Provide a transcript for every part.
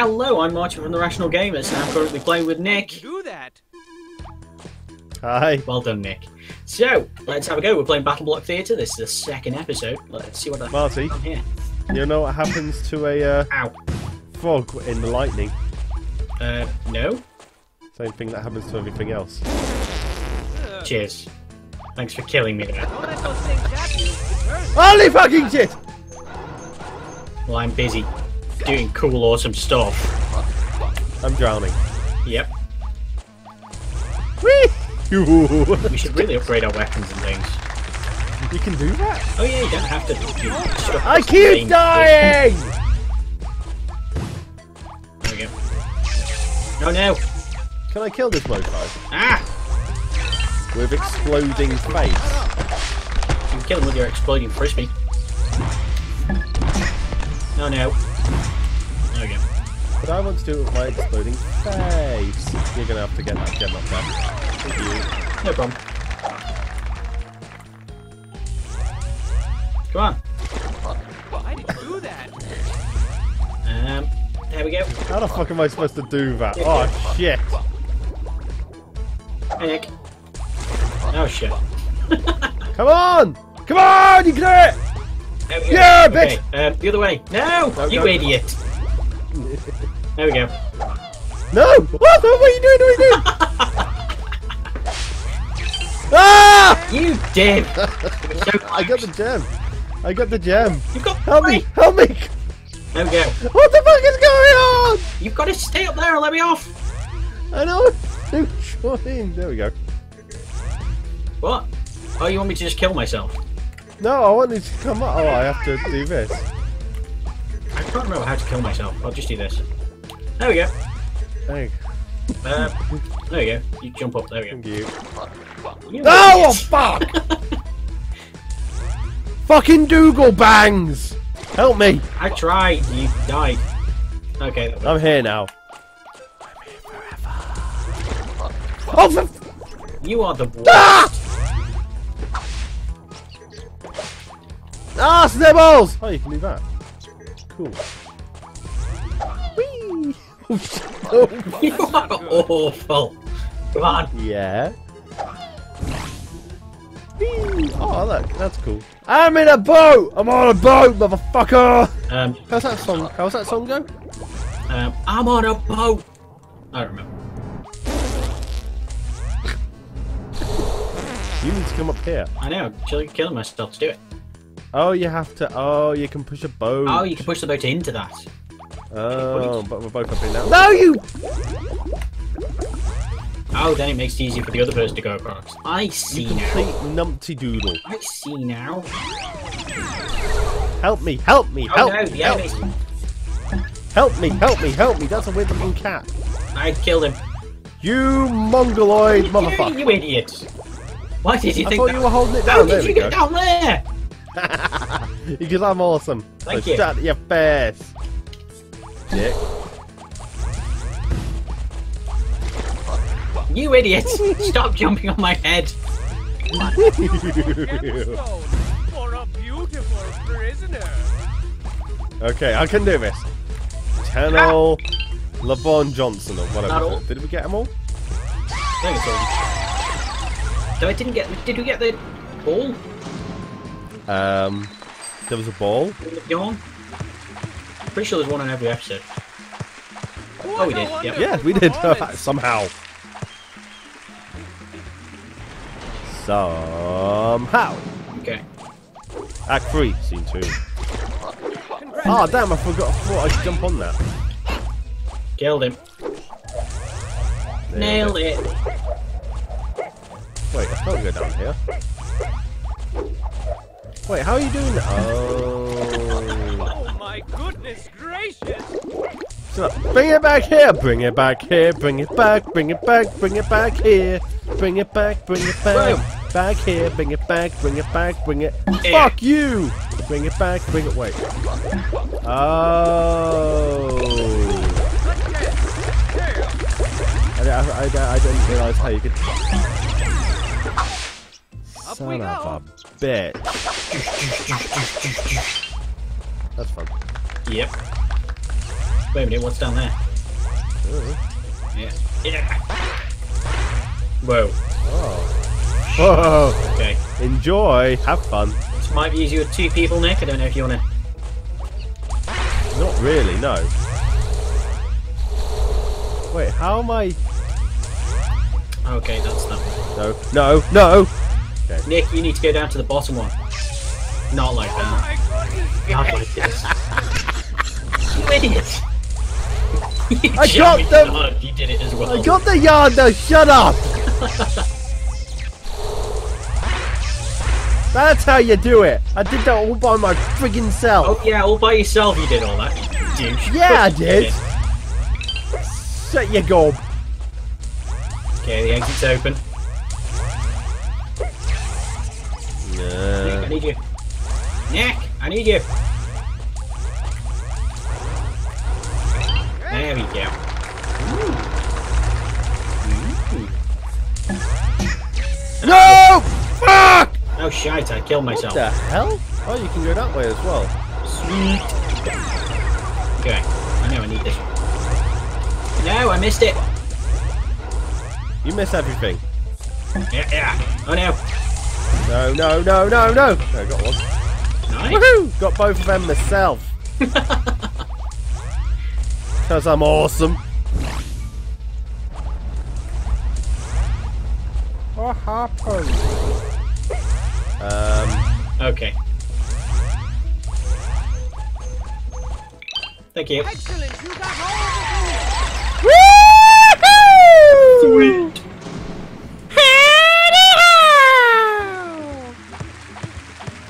Hello, I'm Martin from the Rational Gamers, and I'm currently playing with Nick. Do that. Hi. Well done, Nick. So, let's have a go. We're playing Battleblock Theatre. This is the second episode. Let's see what I Marty, here. you know what happens to a uh, Ow. frog in the lightning? Uh, no? Same thing that happens to everything else. Cheers. Thanks for killing me there. Don't let those things at you. Burn. Holy fucking shit! Well, I'm busy doing cool, awesome stuff. I'm drowning. Yep. Whee! We should really upgrade our weapons and things. you can do that? Oh yeah, you don't have to do stuff. I keep dying! There we go. No, no. Can I kill this mofo? Ah! With exploding face. You can kill him with your exploding frisbee. No, no. There we go. But I want to do it with my exploding face. You're gonna have to get that gem up there. Thank you. No problem. Come on. Why did you do that? Um, there we go. How the fuck am I supposed to do that? Oh shit! Hey, Nick. Oh shit. Come on! Come on! You can do it! There we go. Yeah, okay. bitch! Um, the other way. No, No, you go. idiot. There we go. No! What? What are you doing? What are you doing? ah! You did. so I got the gem. I got the gem. You've got Help me! Help me! There we go. What the fuck is going on? You've got to stay up there and let me off. I know. I'm trying. There we go. What? Oh, you want me to just kill myself? No, I want you to come up. Oh, I have to do this. I can't remember how to kill myself. I'll just do this. There we go. Hey, Uh, there we go. You jump up. There we thank go. you. You Oh, fuck! Fucking Dougal bangs! Help me! I tried. You died. Okay. I'm here now. I'm here forever. Oh, for f- You are the worst. ah! Ah, snowballs! Oh, you can do that. Cool. Whee! Oh, shit. Oh. you are awful. Come on. Yeah. Whee! Oh, look, that's cool. I'm in a boat! I'm on a boat, motherfucker! Um, How's that song? How's that song go? um, I'm on a boat. I don't remember. You need to come up here. I know. Killing, killing myself to do it. Oh, you have to. Oh, you can push a boat. Oh, you can push the boat into that. Oh, but we're both up here now. No, you. Oh, then it makes it easier for the other person to go across. I You see complete now. numpty doodle. I see now. Help me! Help me! Oh Help no, me! Help, enemies. help me! Help me! Help me! That's a weird looking cat. I killed him. You mongoloid You, motherfucker! you idiot. Why did you I think thought that? you were holding it down. How down. did There you we get go. down there? because I'm awesome. Thank so you. Shut your face, dick. You idiot! Stop jumping on my head. Gemstone for a beautiful prisoner. okay, I can do this. Channel ah! Lavon Johnson or whatever. all. Did we get them all? No, think. So I didn't get. Did we get the ball? Um, there was a ball. The yawn? Pretty sure there's one on every episode. Oh, we did, yep. Yeah, we did somehow. Somehow. Okay. Act three, scene two. Ah, damn! I forgot. I thought I could jump on that. Killed him. Nailed Nailed it. Wait, I can't go down here. Wait, how are you doing that? Oh. Oh my goodness gracious! So, bring it back here, bring it back here, bring it back, bring it back, bring it back here, bring it back, bring it back, back here, bring it back, bring it back, bring it. Yeah. Fuck you! Bring it back, bring it. Wait. Oh. I, I, I, I didn't realise how you could. Up Son we of go. a bitch. That's fun. Yep. Wait a minute, what's down there? Uh-huh. Yeah. Yeah. Whoa. Oh. Whoa. Okay. Enjoy. Have fun. This might be easier with two people, Nick. I don't know if you wanna. Not really, no. Wait, how am I... Okay, that's that. No, no, no! Nick, you need to go down to the bottom one. Not like that. Oh Not like this. you idiot! You I got jumped me them! so hard, You did it as well. I got the yard now, shut up! That's how you do it! I did that all by my friggin' self! Oh yeah, all by yourself you did all that. you Douche. Yeah, I did. Shut your gob. Okay, the exit's open. I need you. Nick, I need you. There we go. No! Fuck! Oh shite, I killed What myself. the hell? Oh, you can go that way as well. Sweet. Okay, I know I need this one. No, I missed it. You miss everything. Yeah, yeah. Oh no. No, no, no, no, no! No, got one. Nice. Woohoo! Got both of them myself. Because I'm awesome. What happened? Um, Okay. Thank you. Excellent, you got all Woohoo! Sweet.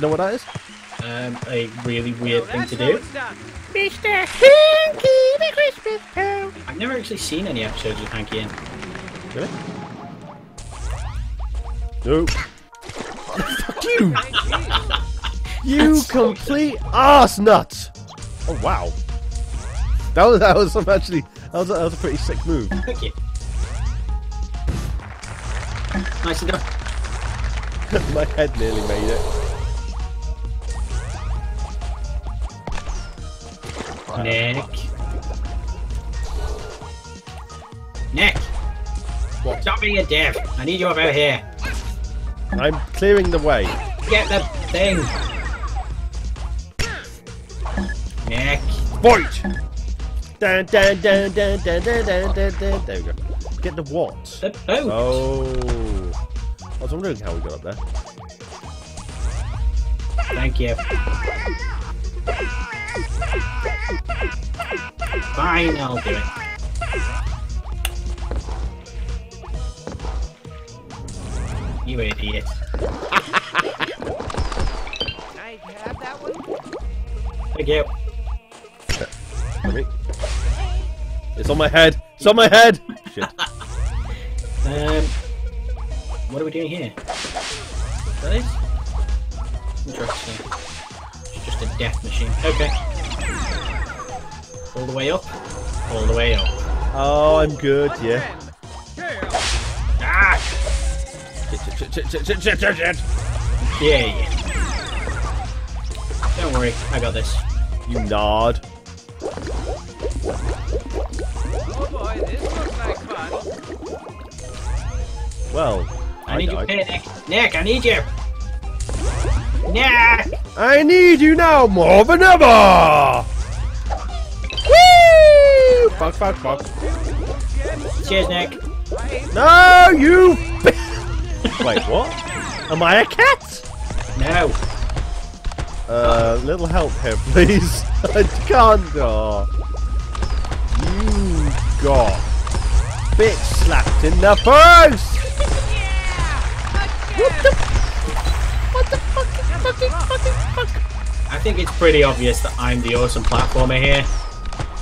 You know what that is? Um, a really weird the thing to do. Mr. Hanky the Christmas Cow. I've never actually seen any episodes with Hanky in. Really? No. Fuck you! You That's so complete arse nut! Oh wow. That was that was some actually that was a, that was a pretty sick move. Thank you. Nicely done. My head nearly made it. Nick. Nick! What? Stop being a div! I need you over here. I'm clearing the way. Get the thing! Nick! Fight! Dun, dun, dun, dun, dun, dun, dun, dun, dun. There we go. Get the what? The boat! Oh. I was wondering how we got up there. Thank you. Fine, I'll do it. You idiot. I have that one. Thank you. It's on my head. It's on my head. Shit. Um, what are we doing here? That is interesting. It's just a death machine. Okay. All the way up. All the way up. Oh, I'm good. Yeah. Yeah. Ah! Yay! Don't worry, I got this. You nod. Oh boy, this looks like fun. Well, I, I, need you died. here, Nick. Nick, I need you. Nick! I need you now more than ever. Woo! Fuck, fuck, fuck. Cheers, Nick. No, you. bi- Wait, what? Am I a cat? No. Uh, little help here, please. I can't. Oh. You got bitch slapped in the face. What the? What the fuck? Fucking, fucking, fuck. I think it's pretty obvious that I'm the awesome platformer here.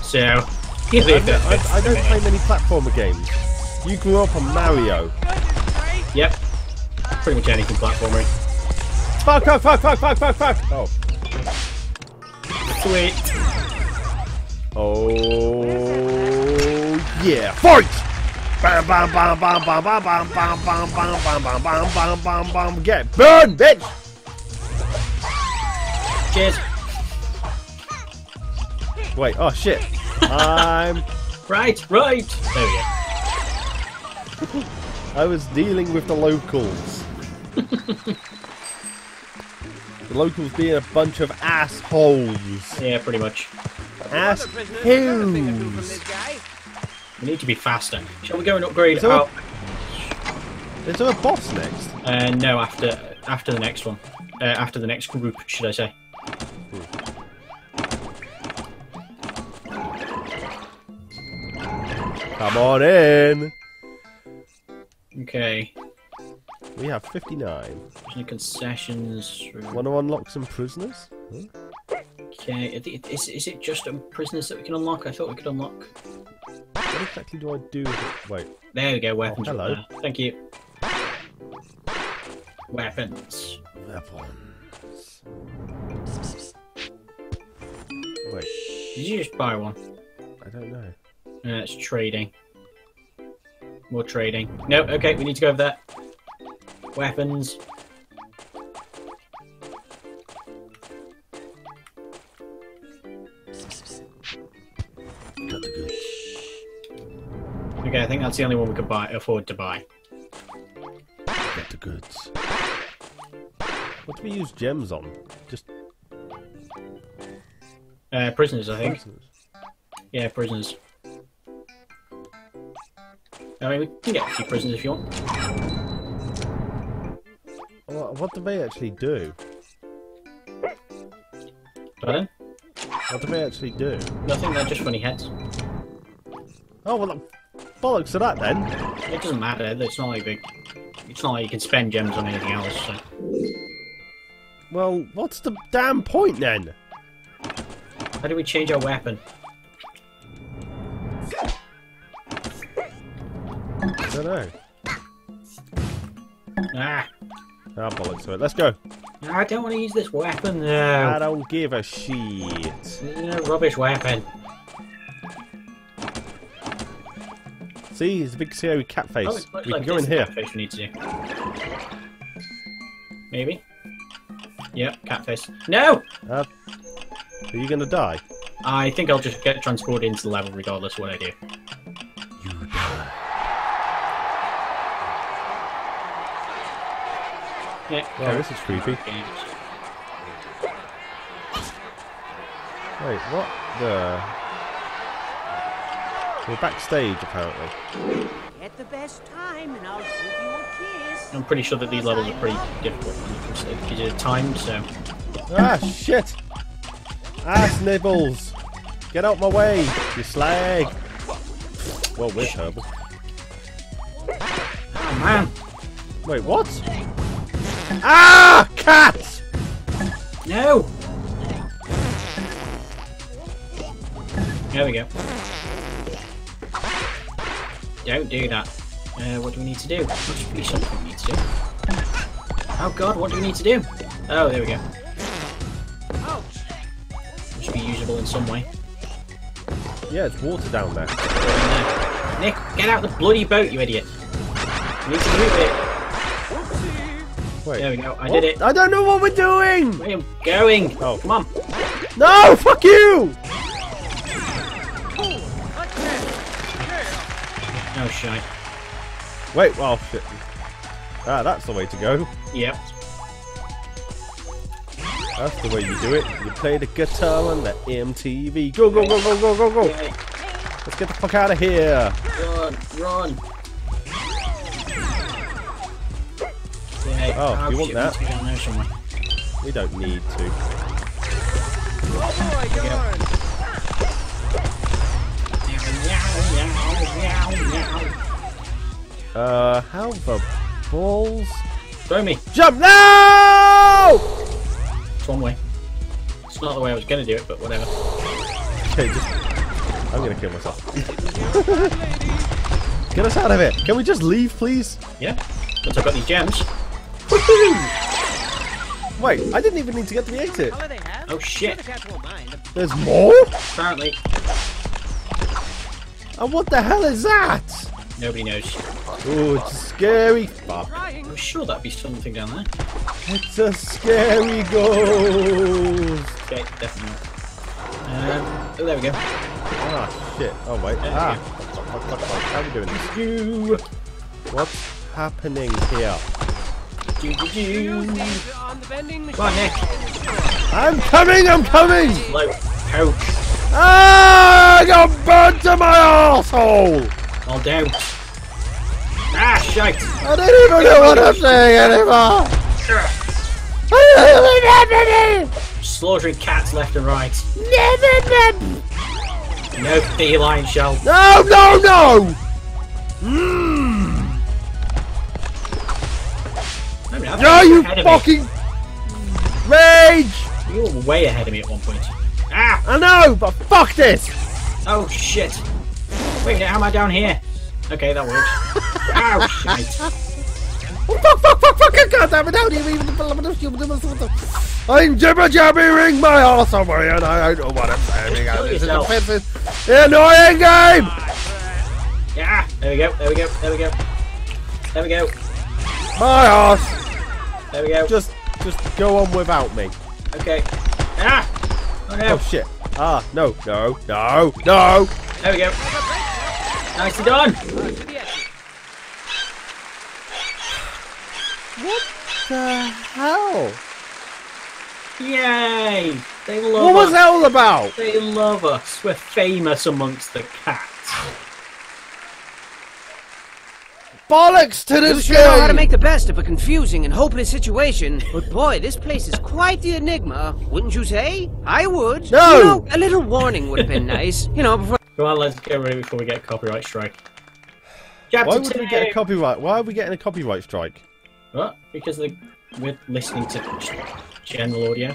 So, you I don't. I, I don't play many platformer games. You grew up on Mario. Yep. Pretty much anything platformer. Fuck, fuck, fuck, fuck, fuck, fuck, fuck. Oh. Sweet. Oh yeah. Fight! Bam bam bam bam bam bam bam bam bam bam bam bam bam bam bam bam get burned, bitch! Cheers. Wait, oh shit. I'm. Right, right. There we go. I was dealing with the locals. the locals being a bunch of assholes. Yeah, pretty much. Ass Other prisoners got nothing to do from who's. We need to be faster. Shall we go and upgrade So- our... Is there a boss next? Uh, no, after after the next one. Uh, after the next group, should I say. Come on in. Okay. We have 59. Any concessions? Want to unlock some prisoners? Hmm? Okay. Is, is it just prisoners that we can unlock? I thought we could unlock... What exactly do I do with it? Wait. There we go, oh, weapons. Oh, hello. there. Thank you. Weapons. Weapons. Wait, Did you just buy one? I don't know. Uh, it's trading. More trading. No, okay, we need to go over there. Weapons. Got the goods. Okay, I think that's the only one we could buy afford to buy. Get the goods. What do we use gems on? Just Uh, prisoners, I think. prisoners. Yeah, prisoners. I mean, we can get a few prisoners if you want. What, what do they actually do? Pardon? What do they actually do? Nothing, they're just funny heads. Oh, well, bollocks to that then. It doesn't matter, it's not like big. It's not like you can spend gems on anything else, so. Well, what's the damn point then? How do we change our weapon? Don't know. Ah! Ah, bollocks to it. Let's go. I don't want to use this weapon, I don't give a shit. Is a rubbish weapon. See, it's a big scary cat face. Oh, we like can go in here. Catfish we need to. Maybe? Yep, catfish. No! Uh, are you gonna die? I think I'll just get transported into the level regardless of what I do. Yeah. Wow, this is creepy. Wait, what the? We're backstage, apparently. Get the best time and I'll give you a kiss. I'm pretty sure that these levels are pretty difficult when it comes to because of time, so Ah, shit! Ass nibbles! Get out my way, you slag! Well, we're terrible. Oh man! Wait, what? Ah! Cat! No! There we go. Don't do that. Uh, what do we need to do? Must be something we need to do. Oh god, what do we need to do? Oh, there we go. Ouch! Must be usable in some way. Yeah, it's water down there. Nick, get out the bloody boat, you idiot! We need to move it. Wait. There we go, I what? did it. I don't know what we're doing! Where am going? Oh. Come on. No! Fuck you! Oh, shite. Wait, well, shit. Ah, that's the way to go. Yep. That's the way you do it. You play the guitar on the MTV. Go, go, go, go, go, go, go! Let's get the fuck out of here! Run, run. Oh, you want that? need to go down there somewhere. We don't need to. Oh boy, yarn! Uh, how the balls? Throw me. Jump! No! It's one way. It's not the way I was going to do it, but whatever. Okay, just. I'm gonna kill myself. Get us out of it! Can we just leave, please? Yeah. Once I've got these gems. Wait, I didn't even need to get to the exit. All they have? Oh, shit. The cats won't mind. There's more? Apparently, And what the hell is that? nobody knows. Oh, it's a scary. Fuck. I'm sure that'd be something down there. It's a scary ghost. Okay, definitely. Um, oh, there we go. Ah, shit. Oh, wait. There Ah. we Fuck, fuck, fuck, fuck. How are we doing this? You. What's happening here? Do, do, do. Come on, Nick. I'm coming, I'm coming! Slow coach. Ah, I got burnt to my arsehole! All down. Ah, shite. I don't even know what I'm saying anymore! Slaughtering cats left and right. Never, never! No feline shall. No, no, no! Mmm! No, you you were ahead fucking rage! You were way ahead of me at one point. Ah! I know, but fuck this! Oh shit! Wait, how am I down here? Okay, that works. Ow, shite. Oh, fuck, fuck, fuck, fuck, God damn it, how do you even... I'm jibber jabbering my arse away and I don't know what I'm saying. This is offensive. Annoying game! Yeah, there we go, there we go, there we go. There we go, My arse! There we go. Just, just go on without me. Okay. Ah! Oh no, Oh shit. Ah, no, no, no, no! there we go. Nicely done! What the hell? Yay! They love us. What was us. that all about? They love us. We're famous amongst the cats. Bollocks to You this sure know how to make the best of a confusing and hopeless situation. But boy, this place is quite the enigma, wouldn't you say? I would. No! You know, a little warning would have been nice. You know, before Come on, let's get ready before we get a copyright strike. Chapter Why would we get a copyright? Why are we getting a copyright strike? What? Because the, we're listening to general audio.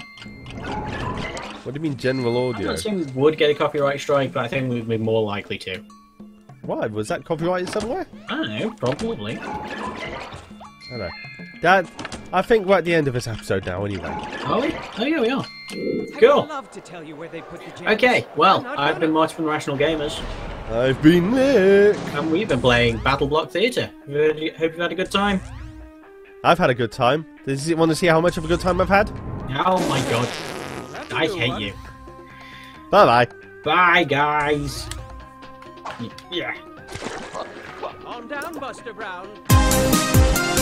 What do you mean general I'm audio? not saying we would get a copyright strike, but I think we'd be more likely to. Why? Was that copyrighted somewhere? I don't know, probably. I don't know. Dad, I think we're at the end of this episode now anyway. Are we? Oh yeah, we are. I Cool. would love to tell you where they put the. Okay, well, I'm not I've been gonna. Martin from Rational Gamers, I've been Nick. and we've been playing Battleblock Theatre. Really Hope you've had a good time. I've had a good time. Does you want to see how much of a good time I've had? Oh my god, That's a I good hate one. you. Bye bye. Bye, guys. Yeah. Calm down, Buster Brown.